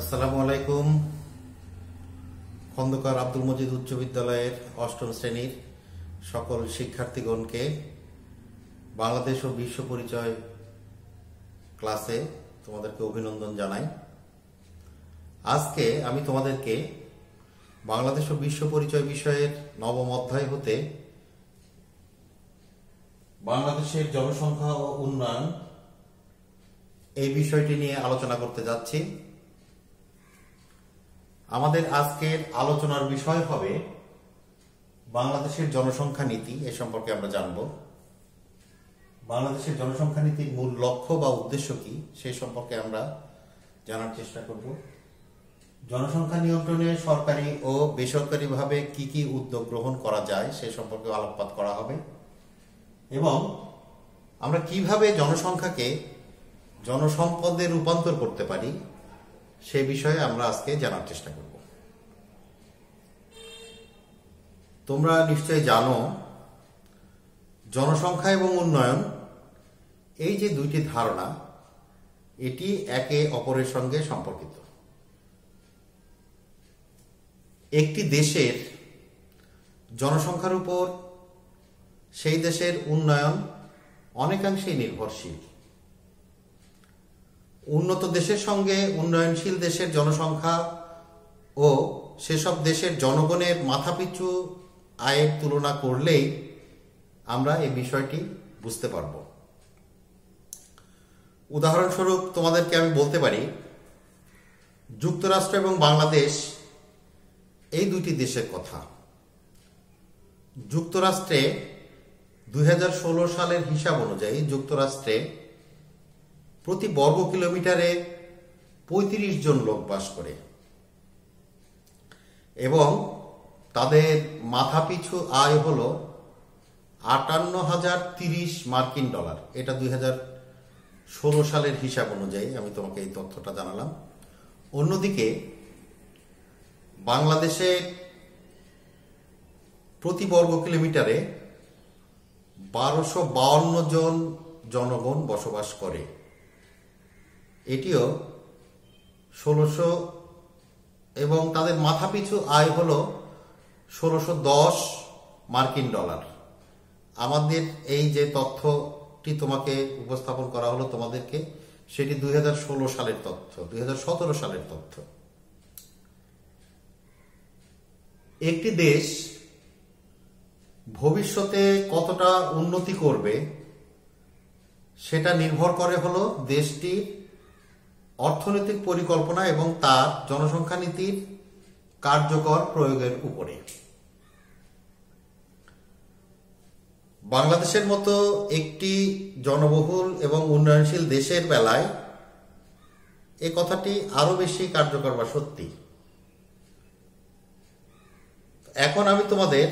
আসসালামু আলাইকুম খন্দকার আব্দুল মজিদ উচ্চ বিদ্যালয়ের অষ্টম শ্রেণির সকল শিক্ষার্থীগণকে বাংলাদেশ ও বিশ্ব পরিচয় ক্লাসে তোমাদেরকে অভিনন্দন জানাই। আজকে আমি তোমাদেরকে বাংলাদেশ ও বিশ্ব পরিচয় বিষয়ের নবম অধ্যায় হতে বাংলাদেশের জনসংখ্যা ও উন্নয়ন এই বিষয়টি নিয়ে আলোচনা করতে যাচ্ছি। আমাদের আজকের আলোচনার বিষয় হবে বাংলাদেশের জনসংখ্যা নীতি এ সম্পর্কে আমরা জানব। বাংলাদেশের জনসংখ্যা নীতির মূল লক্ষ্য বা উদ্দেশ্য কি সে সম্পর্কে আমরা জানার চেষ্টা করব। জনসংখ্যা নিয়ন্ত্রণে সরকারি ও বেসরকারিভাবে কি কি উদ্যোগ গ্রহণ করা যায় সে সম্পর্কে আলোকপাত করা হবে। এবং আমরা কীভাবে জনসংখ্যাকে জনসম্পদে রূপান্তর করতে পারি সে বিষয়ে আমরা আজকে জানার চেষ্টা করব। তোমরা নিশ্চয়ই জানো, জনসংখ্যা এবং উন্নয়ন, এই যে দুইটি ধারণা, এটি একে অপরের সঙ্গে সম্পর্কিত। একটি দেশের জনসংখ্যার উপর, সেই দেশের উন্নয়ন অনেকাংশেই নির্ভরশীল। উন্নত দেশের সঙ্গে উন্নয়নশীল দেশের জনসংখ্যা ও সেসব দেশের জনগণের মাথাপিছু আয়ের তুলনা করলেই আমরা এই বিষয়টি বুঝতে পারব। উদাহরণস্বরূপ তোমাদেরকে আমি বলতে পারি, যুক্তরাষ্ট্র এবং বাংলাদেশ এই দুটি দেশের কথা। যুক্তরাষ্ট্রে দু হাজার ষোলো সালের হিসাব অনুযায়ী যুক্তরাষ্ট্রে প্রতি বর্গ কিলোমিটারে ৩৫ জন লোক বাস করে। এবং তাদের মাথাপিছু আয় হল আটান্ন হাজার তিরিশ মার্কিন ডলার। এটা দুই হাজার ষোলো সালের হিসাব অনুযায়ী আমি তোমাকে এই তথ্যটা জানালাম। অন্যদিকে বাংলাদেশে প্রতি বর্গ কিলোমিটারে বারোশো বাউন্ন জন জনগণ বসবাস করে। এটিও ষোলোশো এবং তাদের মাথাপিছু আয় হল ষোলোশো দশ মার্কিন ডলার। আমাদের এই যে তথ্যটি তোমাকে উপস্থাপন করা হলো তোমাদেরকে, সেটি দুই হাজার ষোলো সালের তথ্য, দুই হাজার সতেরো সালের তথ্য। একটি দেশ ভবিষ্যতে কতটা উন্নতি করবে, সেটা নির্ভর করে হলো দেশটির অর্থনৈতিক পরিকল্পনা এবং তার জনসংখ্যা নীতির কার্যকর প্রয়োগের উপরে। বাংলাদেশের মতো একটি জনবহুল এবং উন্নয়নশীল দেশের বেলায় এ কথাটি আরও বেশি কার্যকর বা সত্যি। এখন আমি তোমাদের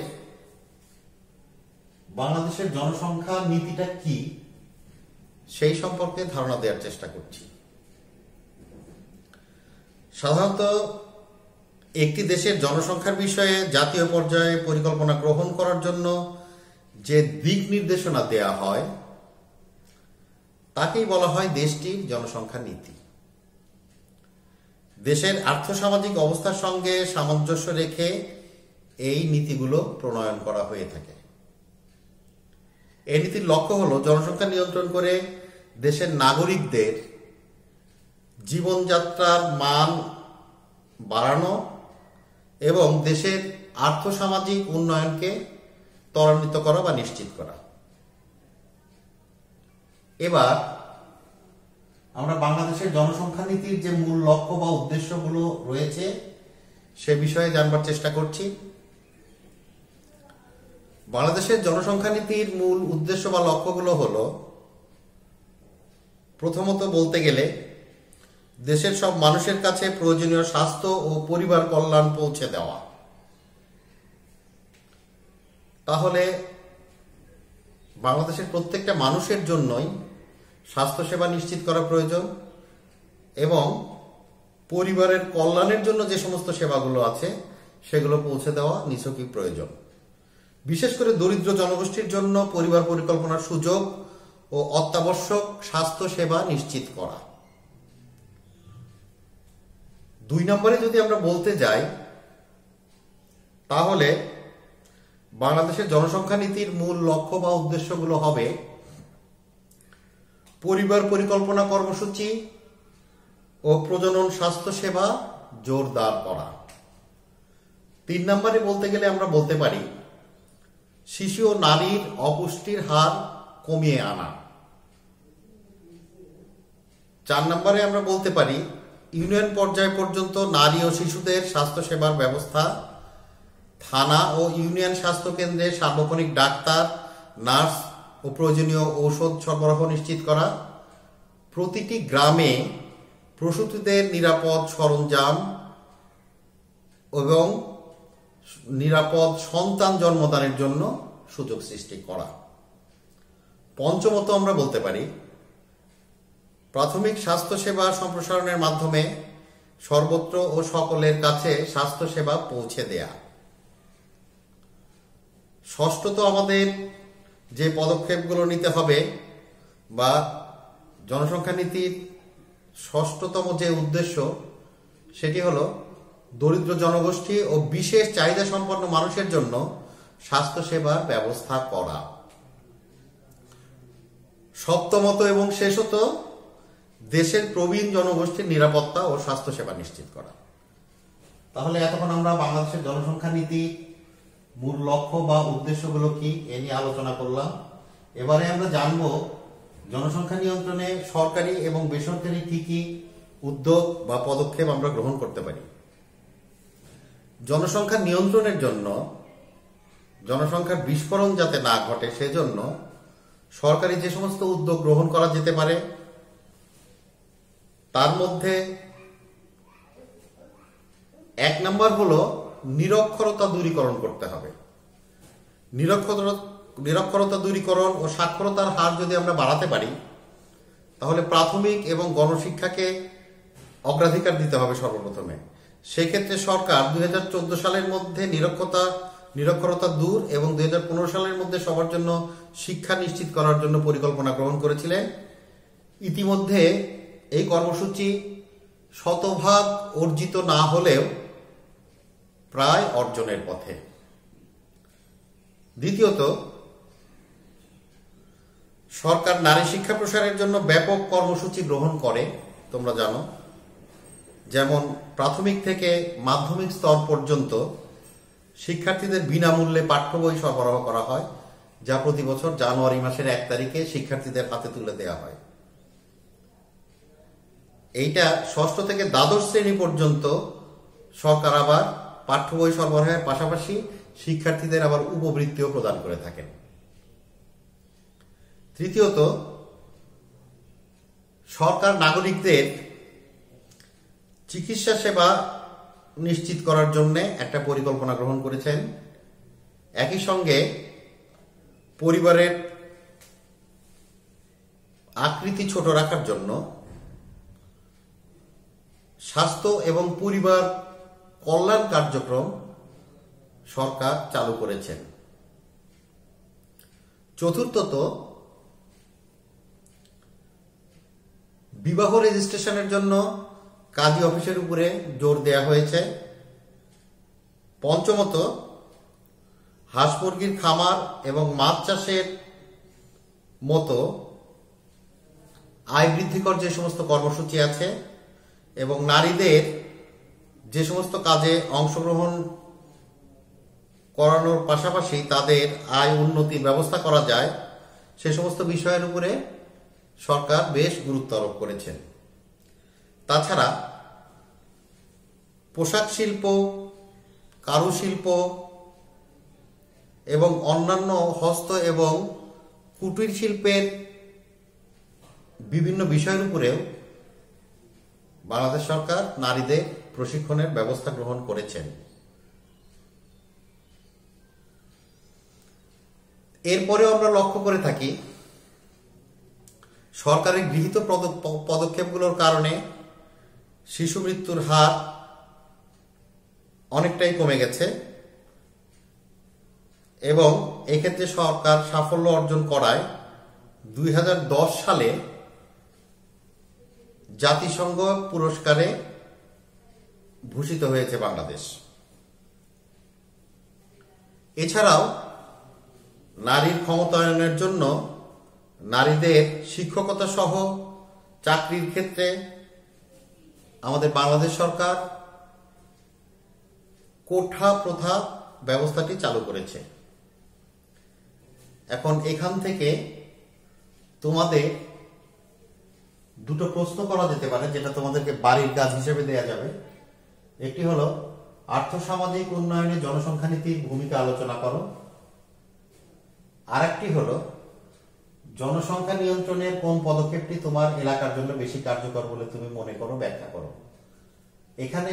বাংলাদেশের জনসংখ্যা নীতিটা কি সেই সম্পর্কে ধারণা দেওয়ার চেষ্টা করছি। সাধারণত একটি দেশের জনসংখ্যার বিষয়ে জাতীয় পর্যায়ে পরিকল্পনা গ্রহণ করার জন্য যে দিক নির্দেশনা দেয়া হয়, তাকেই বলা হয় দেশটির জনসংখ্যা নীতি। দেশের আর্থসামাজিক অবস্থার সঙ্গে সামঞ্জস্য রেখে এই নীতিগুলো প্রণয়ন করা হয়ে থাকে। এই নীতির লক্ষ্য হল জনসংখ্যা নিয়ন্ত্রণ করে দেশের নাগরিকদের জীবনযাত্রার মান বাড়ানো এবং দেশের আর্থসামাজিক উন্নয়নকে ত্বরান্বিত করা বা নিশ্চিত করা। এবার আমরা বাংলাদেশের জনসংখ্যা নীতির যে মূল লক্ষ্য বা উদ্দেশ্যগুলো রয়েছে, সে বিষয়ে জানবার চেষ্টা করছি। বাংলাদেশের জনসংখ্যা নীতির মূল উদ্দেশ্য বা লক্ষ্যগুলো হলো, প্রথমত বলতে গেলে দেশের সব মানুষের কাছে প্রয়োজনীয় স্বাস্থ্য ও পরিবার কল্যাণ পৌঁছে দেওয়া। তাহলে বাংলাদেশের প্রত্যেকটা মানুষের জন্যই স্বাস্থ্যসেবা নিশ্চিত করা প্রয়োজন এবং পরিবারের কল্যাণের জন্য যে সমস্ত সেবাগুলো আছে, সেগুলো পৌঁছে দেওয়া নিছকই প্রয়োজন। বিশেষ করে দরিদ্র জনগোষ্ঠীর জন্য পরিবার পরিকল্পনার সুযোগ ও অত্যাবশ্যক স্বাস্থ্য সেবা নিশ্চিত করা। দুই নম্বরে যদি আমরা বলতে যাই, তাহলে বাংলাদেশের জনসংখ্যা নীতির মূল লক্ষ্য বা উদ্দেশ্যগুলো হবে পরিবার পরিকল্পনা কর্মসূচি ও প্রজনন স্বাস্থ্য সেবা জোরদার করা। তিন নম্বরে বলতে গেলে আমরা বলতে পারি, শিশু ও নারীর অপুষ্টির হার কমিয়ে আনা। চার নম্বরে আমরা বলতে পারি ইউনিয়ন পর্যায় পর্যন্ত নারী ও শিশুদের স্বাস্থ্য সেবার ব্যবস্থা, থানা ও ইউনিয়ন স্বাস্থ্য কেন্দ্রে সার্বক্ষণিক ডাক্তার, নার্স ও প্রয়োজনীয় ঔষধ সরবরাহ নিশ্চিত করা, প্রতিটি গ্রামে প্রসূতিদের নিরাপদ সরঞ্জাম এবং নিরাপদ সন্তান জন্মদানের জন্য সুযোগ সৃষ্টি করা। পঞ্চমত আমরা বলতে পারি প্রাথমিক স্বাস্থ্যসেবা সম্প্রসারণের মাধ্যমে সর্বত্র ও সকলের কাছে স্বাস্থ্যসেবা পৌঁছে দেয়া। ষষ্ঠত আমাদের যে পদক্ষেপগুলো নিতে হবে বা জনসংখ্যা নীতির ষষ্ঠতম যে উদ্দেশ্য, সেটি হলো দরিদ্র জনগোষ্ঠী ও বিশেষ চাহিদা সম্পন্ন মানুষের জন্য স্বাস্থ্যসেবার ব্যবস্থা করা। সপ্তমত এবং শেষত দেশের প্রবীণ জনগোষ্ঠীর নিরাপত্তা ও স্বাস্থ্যসেবা নিশ্চিত করা। তাহলে এতক্ষণ আমরা বাংলাদেশের জনসংখ্যা নীতি, মূল লক্ষ্য বা উদ্দেশ্যগুলো কি এ নিয়ে আলোচনা করলাম। এবারে আমরা জানব জনসংখ্যা নিয়ন্ত্রণে সরকারি এবং বেসরকারি কি কি উদ্যোগ বা পদক্ষেপ আমরা গ্রহণ করতে পারি। জনসংখ্যা নিয়ন্ত্রণের জন্য, জনসংখ্যার বিস্ফোরণ যাতে না ঘটে সেজন্য সরকারি যে সমস্ত উদ্যোগ গ্রহণ করা যেতে পারে তার মধ্যে এক নম্বর হলো নিরক্ষরতা দূরীকরণ করতে হবে। নিরক্ষরতা নিরক্ষরতা দূরীকরণ ও সাক্ষরতার হার যদি আমরা বাড়াতে পারি, তাহলে প্রাথমিক এবং গণশিক্ষাকে অগ্রাধিকার দিতে হবে সর্বপ্রথমে। সেক্ষেত্রে সরকার দুই হাজার চোদ্দ সালের মধ্যে নিরক্ষতা, নিরক্ষরতা দূর এবং দুই হাজার পনেরো সালের মধ্যে সবার জন্য শিক্ষা নিশ্চিত করার জন্য পরিকল্পনা গ্রহণ করেছিলেন। ইতিমধ্যে এই কর্মসূচি শতভাগ অর্জিত না হলেও প্রায় অর্জনের পথে। দ্বিতীয়ত, সরকার নারী শিক্ষা প্রসারের জন্য ব্যাপক কর্মসূচি গ্রহণ করে, তোমরা জানো, যেমন প্রাথমিক থেকে মাধ্যমিক স্তর পর্যন্ত শিক্ষার্থীদের বিনামূল্যে পাঠ্য বই সরবরাহ করা হয়, যা প্রতি বছর জানুয়ারি মাসের এক তারিখে শিক্ষার্থীদের হাতে তুলে দেওয়া হয়। এইটা ষষ্ঠ থেকে দ্বাদশ শ্রেণি পর্যন্ত সরকার আবার পাঠ্য বই সরবরাহের পাশাপাশি শিক্ষার্থীদের আবার উপবৃত্তিও প্রদান করে থাকেন। তৃতীয়ত, সরকার নাগরিকদের চিকিৎসা সেবা নিশ্চিত করার জন্য একটা পরিকল্পনা গ্রহণ করেছেন। একই সঙ্গে পরিবারের আকৃতি ছোট রাখার জন্য স্বাস্থ্য এবং পরিবার কল্যাণ কার্যক্রম সরকার চালু করেছেন চতুর্থত, বিবাহ রেজিস্ট্রেশনের জন্য কাজী অফিসের উপরে জোর দেয়া হয়েছে। পঞ্চমত হাঁস মুরগির খামার এবং মাছ চাষের মতো আয় বৃদ্ধিকর যে সমস্ত কর্মসূচি আছে এবং নারীদের যে সমস্ত কাজে অংশগ্রহণ করানোর পাশাপাশি তাদের আয় উন্নতির ব্যবস্থা করা যায়, সে সমস্ত বিষয়ের উপরে সরকার বেশ গুরুত্ব আরোপ করেছেন। তাছাড়া পোশাক শিল্প, কারুশিল্প এবং অন্যান্য হস্ত এবং কুটির শিল্পের বিভিন্ন বিষয়ের উপরেও বাংলাদেশ সরকার নারীদের প্রশিক্ষণের ব্যবস্থা গ্রহণ করেছেন। এরপরেও আমরা লক্ষ্য করে থাকি, সরকারের গৃহীত পদক্ষেপগুলোর কারণে শিশু মৃত্যুর হার অনেকটাই কমে গেছে এবং এক্ষেত্রে সরকার সাফল্য অর্জন করায় দুই হাজার দশ সালে জাতিসংঘ পুরস্কারে ভূষিত হয়েছে বাংলাদেশ। এছাড়াও নারীর ক্ষমতায়নের জন্য নারীদের শিক্ষকতা সহ চাকরির ক্ষেত্রে আমাদের বাংলাদেশ সরকার কোঠা প্রথা ব্যবস্থাটি চালু করেছে। এখন এখান থেকে তোমাদের দুটো প্রশ্ন করা যেতে পারে, যেটা তোমাদেরকে বাড়ির কাজ হিসেবে দেয়া যাবে। একটি হলো, আর্থসামাজিক উন্নয়নে জনসংখ্যা নীতির ভূমিকা আলোচনা করো। আরেকটি হলো, জনসংখ্যা নিয়ন্ত্রণের কোন পদক্ষেপটি তোমার এলাকার জন্য বেশি কার্যকর বলে তুমি মনে করো, ব্যাখ্যা করো। এখানে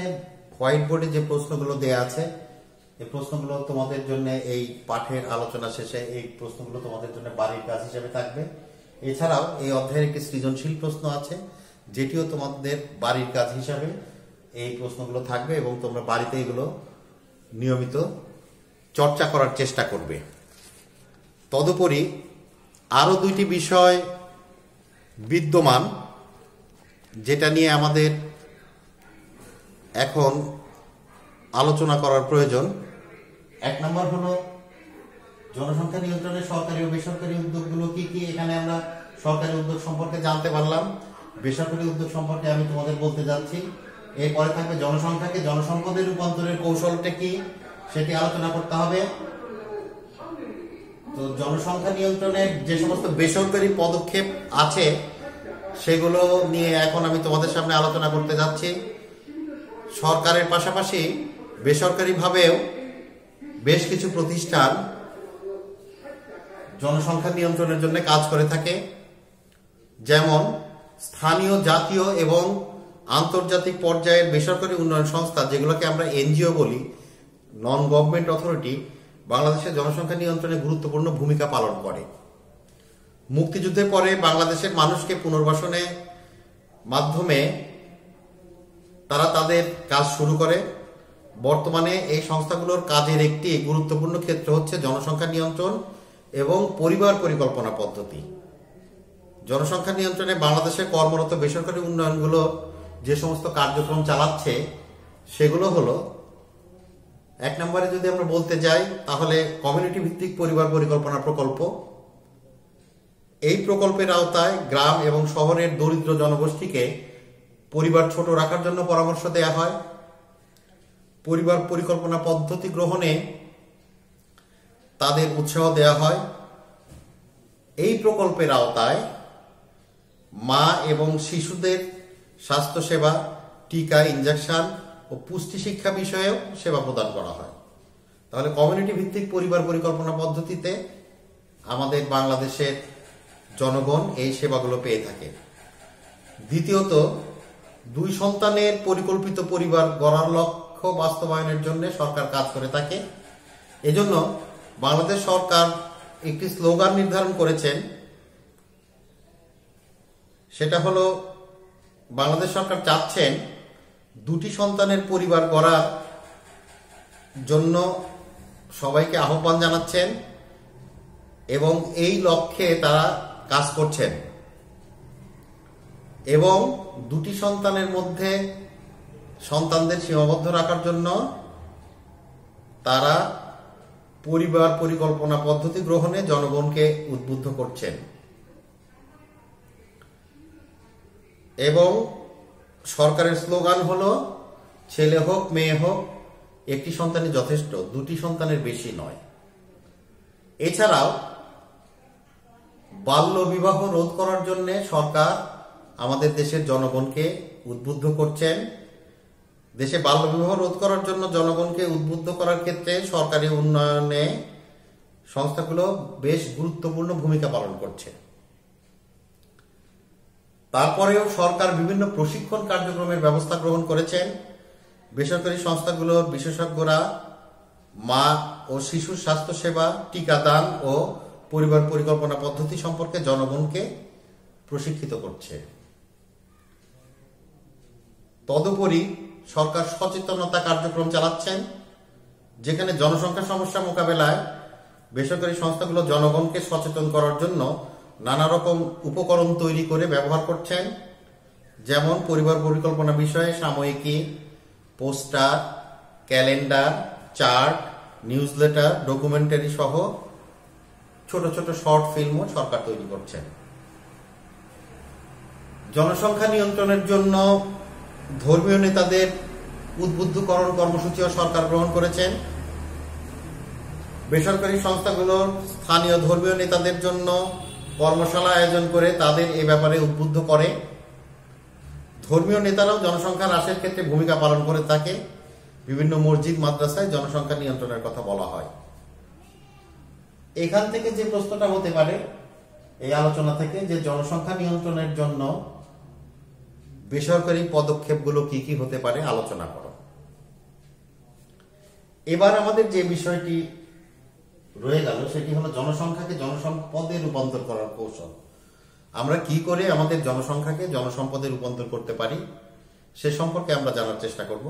হোয়াইট বোর্ডে যে প্রশ্নগুলো দেয়া আছে এই প্রশ্নগুলো তোমাদের জন্য এই পাঠের আলোচনা শেষে এই প্রশ্নগুলো তোমাদের জন্য বাড়ির কাজ হিসেবে থাকবে। এছাড়াও এই অধ্যায়ের একটি সৃজনশীল প্রশ্ন আছে, যেটিও তোমাদের বাড়ির কাজ হিসাবে এই প্রশ্নগুলো থাকবে এবং তোমরা বাড়িতে এগুলো নিয়মিত চর্চা করার চেষ্টা করবে। তদুপরি আরও দুইটি বিষয় বিদ্যমান, যেটা নিয়ে আমাদের এখন আলোচনা করার প্রয়োজন। এক নম্বর হলো জনসংখ্যা নিয়ন্ত্রণে সরকারি ও বেসরকারি উদ্যোগগুলো কি কি? এখানে আমরা সরকারি উদ্যোগ সম্পর্কে জানতে পারলাম। বেসরকারি উদ্যোগ সম্পর্কে আমি তোমাদের বলতে যাচ্ছি। এরপরে থাকবে জনসংখ্যাকে জনসম্পদে রূপান্তরের কৌশলটা কি? সেটি আলোচনা করতে হবে। তো জনসংখ্যা নিয়ন্ত্রণের যে সমস্ত বেসরকারি পদক্ষেপ আছে, সেগুলো নিয়ে এখন আমি তোমাদের সামনে আলোচনা করতে যাচ্ছি। সরকারের পাশাপাশি বেসরকারিভাবেও বেশ কিছু প্রতিষ্ঠান জনসংখ্যা নিয়ন্ত্রণের জন্য কাজ করে থাকে। যেমন, স্থানীয়, জাতীয় এবং আন্তর্জাতিক পর্যায়ের বেসরকারি উন্নয়ন সংস্থা, যেগুলোকে আমরা এনজিও বলি নন গভর্নমেন্ট অথরিটি বাংলাদেশের জনসংখ্যা নিয়ন্ত্রণে গুরুত্বপূর্ণ ভূমিকা পালন করে। মুক্তিযুদ্ধের পরে বাংলাদেশের মানুষকে পুনর্বাসনে মাধ্যমে তারা তাদের কাজ শুরু করে। বর্তমানে এই সংস্থাগুলোর কাজের একটি গুরুত্বপূর্ণ ক্ষেত্র হচ্ছে জনসংখ্যা নিয়ন্ত্রণ। এবং পরিবার পরিকল্পনা পদ্ধতি। জনসংখ্যা নিয়ন্ত্রণে বাংলাদেশে কর্মরত বেসরকারি উন্নয়নগুলো যে সমস্ত কার্যক্রম চালাচ্ছে, সেগুলো হলো, এক নম্বরে যদি আমরা বলতে যাই, তাহলে কমিউনিটি ভিত্তিক পরিবার পরিকল্পনা প্রকল্প। এই প্রকল্পের আওতায় গ্রাম এবং শহরের দরিদ্র জনগোষ্ঠীকে পরিবার ছোট রাখার জন্য পরামর্শ দেয়া হয়। পরিবার পরিকল্পনা পদ্ধতি গ্রহণে তাদের উৎসাহ দেয়া হয়। এই প্রকল্পের আওতায় মা এবং শিশুদের স্বাস্থ্যসেবা, টিকা, ইনজেকশন ও পুষ্টি শিক্ষা বিষয়েও সেবা প্রদান করা হয়। তাহলে কমিউনিটি ভিত্তিক পরিবার পরিকল্পনা পদ্ধতিতে আমাদের বাংলাদেশের জনগণ এই সেবাগুলো পেয়ে থাকে। দ্বিতীয়ত, দুই সন্তানের পরিকল্পিত পরিবার গড়ার লক্ষ্য বাস্তবায়নের জন্য সরকার কাজ করে থাকে। এজন্য বাংলাদেশ সরকার একটি স্লোগান নির্ধারণ করেছেন। সেটা হলো, বাংলাদেশ সরকার চাচ্ছেন দুটি সন্তানের পরিবার গড়ার জন্য সবাইকে আহ্বান জানাচ্ছেন এবং এই লক্ষ্যে তারা কাজ করছেন। এবং দুটি সন্তানের মধ্যে সন্তানদের সীমাবদ্ধ রাখার জন্য তারা পরিবার পরিকল্পনা পদ্ধতি গ্রহণে জনগণকে উদ্বুদ্ধ করছেন। এবং সরকারের স্লোগান হলো, ছেলে হোক, মেয়ে হোক, একটি সন্তানই যথেষ্ট, দুটি সন্তানের বেশি নয়। এছাড়াও, বাল্য বিবাহ রোধ করার জন্য সরকার আমাদের দেশের জনগণকে উদ্বুদ্ধ করছেন। দেশে বাল্যবিবাহ রোধ করার জন্য জনগণকে উদ্বুদ্ধ করার ক্ষেত্রে সরকারি উন্নয়নে সংস্থাগুলো বেশ গুরুত্বপূর্ণ ভূমিকা পালন করছে। তারপরেও সরকার বিভিন্ন প্রশিক্ষণ কার্যক্রমের ব্যবস্থা গ্রহণ করেছেন। বেসরকারি সংস্থাগুলোর বিশেষজ্ঞরা মা ও শিশুর স্বাস্থ্য সেবা টিকাদান ও পরিবার পরিকল্পনা পদ্ধতি সম্পর্কে জনগণকে প্রশিক্ষিত করছে। তদুপরি সরকার সচেতনতা কার্যক্রম চালাচ্ছেন, যেখানে জনসংখ্যা সমস্যা মোকাবেলায় বেসরকারি সংস্থাগুলো জনগণকে সচেতন করার জন্য নানা রকম উপকরণ তৈরি করে ব্যবহার করছেন, যেমন পরিবার পরিকল্পনা বিষয়ে সাময়িকী, poster, calendar, chart newsletter documentary সহ ছোট ছোট শর্ট ফিল্মও সরকার তৈরি করছেন। জনসংখ্যা নিয়ন্ত্রণের জন্য ধর্মীয় নেতাদের উদ্বুদ্ধকরণ কর্মসূচিও সরকার গ্রহণ করেছেন। বেসরকারি সংস্থাগুলোর স্থানীয় ধর্মীয় নেতাদের জন্য কর্মশালা আয়োজন করে তাদের এ ব্যাপারে উদ্বুদ্ধ করে। ধর্মীয় নেতারাও জনসংখ্যা হ্রাসের ক্ষেত্রে ভূমিকা পালন করে থাকে। বিভিন্ন মসজিদ, মাদ্রাসায় জনসংখ্যা নিয়ন্ত্রণের কথা বলা হয়। এখান থেকে যে প্রশ্নটা হতে পারে, এই আলোচনা থেকে যে জনসংখ্যা নিয়ন্ত্রণের জন্য বেসরকারি পদক্ষেপগুলো কি কি হতে পারে আলোচনা করো। এবার আমাদের যে বিষয়টি রয়ে গেল, সেটি হলো জনসংখ্যাকে জনসম্পদে রূপান্তর করার কৌশল। আমরা কি করে আমাদের জনসংখ্যাকে জনসম্পদে রূপান্তর করতে পারি, সে সম্পর্কে আমরা জানার চেষ্টা করব।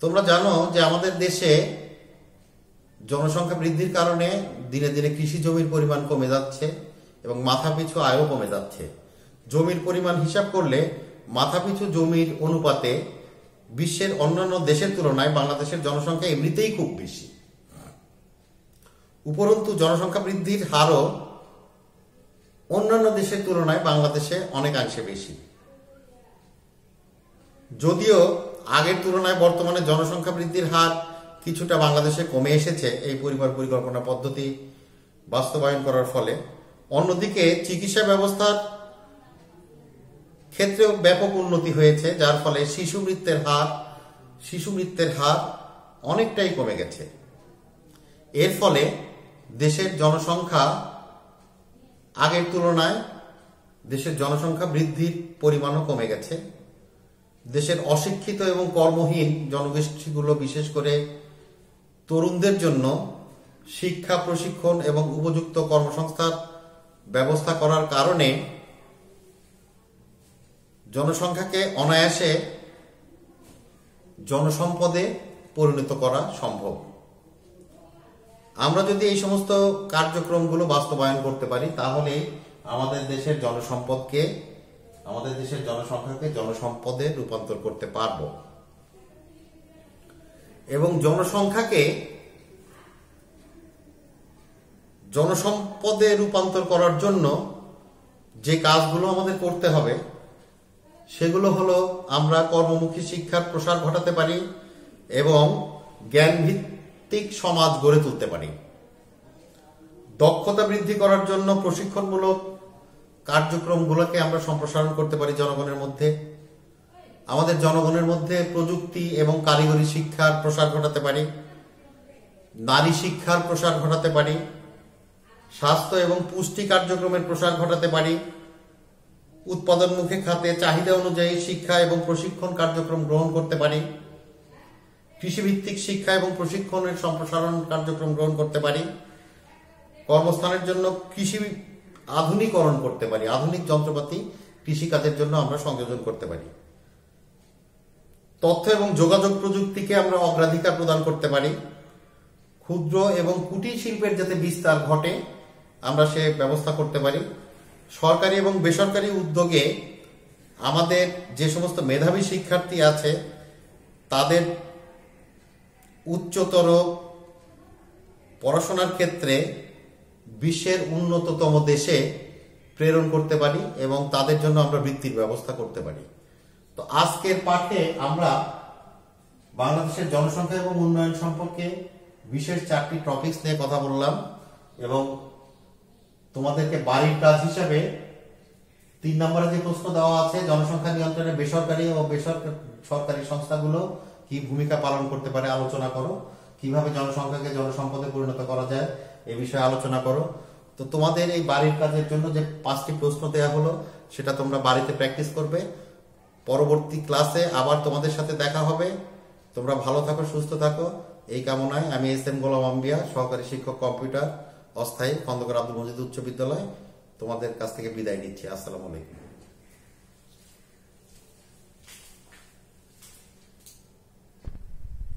তোমরা জানো যে আমাদের দেশে জনসংখ্যা বৃদ্ধির কারণে দিনে দিনে কৃষি জমির পরিমাণ কমে যাচ্ছে এবং মাথাপিছু আয়ও কমে যাচ্ছে। জমির পরিমাণ হিসাব করলে মাথাপিছু জমির অনুপাতে বিশ্বের অন্যান্য দেশের তুলনায় বাংলাদেশের জনসংখ্যা এমনিতেই খুব বেশি। উপরন্তু জনসংখ্যা বৃদ্ধির হারও অন্যান্য দেশের তুলনায় বাংলাদেশে অনেকাংশে বেশি। যদিও আগের তুলনায় বর্তমানে জনসংখ্যা বৃদ্ধির হার কিছুটা বাংলাদেশে কমে এসেছে, এই পরিবার পরিকল্পনা পদ্ধতি বাস্তবায়ন করার ফলে। অন্যদিকে চিকিৎসা ব্যবস্থার ক্ষেত্রেও ব্যাপক উন্নতি হয়েছে, যার ফলে শিশু মৃত্যুর হার, শিশু মৃত্যুর হার অনেকটাই কমে গেছে। এর ফলে দেশের জনসংখ্যা আগের তুলনায় দেশের জনসংখ্যা বৃদ্ধির পরিমাণও কমে গেছে। দেশের অশিক্ষিত এবং কর্মহীন জনগোষ্ঠীগুলো, বিশেষ করে তরুণদের জন্য শিক্ষা, প্রশিক্ষণ এবং উপযুক্ত কর্মসংস্থার ব্যবস্থা করার কারণে জনসংখ্যাকে অনায়াসে জনসম্পদে পরিণত করা সম্ভব। আমরা যদি এই সমস্ত কার্যক্রমগুলো বাস্তবায়ন করতে পারি, তাহলে আমাদের দেশের জনসম্পদকে, আমাদের দেশের জনসংখ্যাকে জনসম্পদে রূপান্তর করতে পারব। এবং জনসংখ্যাকে জনসম্পদে রূপান্তর করার জন্য যে কাজগুলো আমাদের করতে হবে সেগুলো হলো আমরা কর্মমুখী শিক্ষার প্রসার ঘটাতে পারি এবং জ্ঞান ভিত্তিক সমাজ গড়ে তুলতে পারি। দক্ষতা বৃদ্ধি করার জন্য প্রশিক্ষণমূলক কার্যক্রমগুলোকে আমরা সম্প্রসারণ করতে পারি জনগণের মধ্যে। আমাদের জনগণের মধ্যে প্রযুক্তি এবং কারিগরি শিক্ষার প্রসার ঘটাতে পারি। নারী শিক্ষার প্রসার ঘটাতে পারি। স্বাস্থ্য এবং পুষ্টি কার্যক্রমের প্রসার ঘটাতে পারি। উৎপাদনমুখী খাতে, চাহিদা অনুযায়ী শিক্ষা এবং প্রশিক্ষণ কার্যক্রম গ্রহণ করতে পারি। কৃষিভিত্তিক শিক্ষা এবং প্রশিক্ষণের সম্প্রসারণ কার্যক্রম গ্রহণ করতে পারি। কর্মস্থানের জন্য কৃষি আধুনিকরণ করতে পারি। আধুনিক যন্ত্রপাতি কৃষিকাজের জন্য আমরা সংযোজন করতে পারি। তথ্য এবং যোগাযোগ প্রযুক্তিকে আমরা অগ্রাধিকার প্রদান করতে পারি। ক্ষুদ্র এবং কুটির শিল্পের যাতে বিস্তার ঘটে, আমরা সে ব্যবস্থা করতে পারি। সরকারি এবং বেসরকারি উদ্যোগে আমাদের যে সমস্ত মেধাবী শিক্ষার্থী আছে, তাদের উচ্চতর পড়াশোনার ক্ষেত্রে বিশ্বের উন্নততম দেশে প্রেরণ করতে পারি এবং তাদের জন্য আমরা বৃত্তির ব্যবস্থা করতে পারি। তো আজকের পাঠে আমরা বাংলাদেশের জনসংখ্যা এবং উন্নয়ন সম্পর্কে বিশেষ চারটি টপিকস নিয়ে কথা বললাম এবং তোমাদেরকে বাড়ির কাজ হিসাবে তিন নম্বরে যে প্রশ্ন দেওয়া আছে, জনসংখ্যা নিয়ন্ত্রণে বেসরকারি ও বেসরকারি সরকারি সংস্থাগুলো কি ভূমিকা পালন করতে পারে আলোচনা করো। কীভাবে জনসংখ্যাকে জনসম্পদে পরিণত করা যায় এ বিষয়ে আলোচনা করো। তো তোমাদের এই বাড়ির কাজের জন্য যে পাঁচটি প্রশ্ন দেওয়া হলো, সেটা তোমরা বাড়িতে প্র্যাকটিস করবে। পরবর্তী ক্লাসে আবার তোমাদের সাথে দেখা হবে। তোমরা ভালো থাকো, সুস্থ থাকো। এই কামনায় আমি এস এম গোলাম আম্বিয়া, সহকারী শিক্ষক কম্পিউটার। অস্থায়ী খন্দকার আব্দুল মজিদ উচ্চ বিদ্যালয় তোমাদের কাছ থেকে বিদায় নিচ্ছি। আসসালামু আলাইকুম।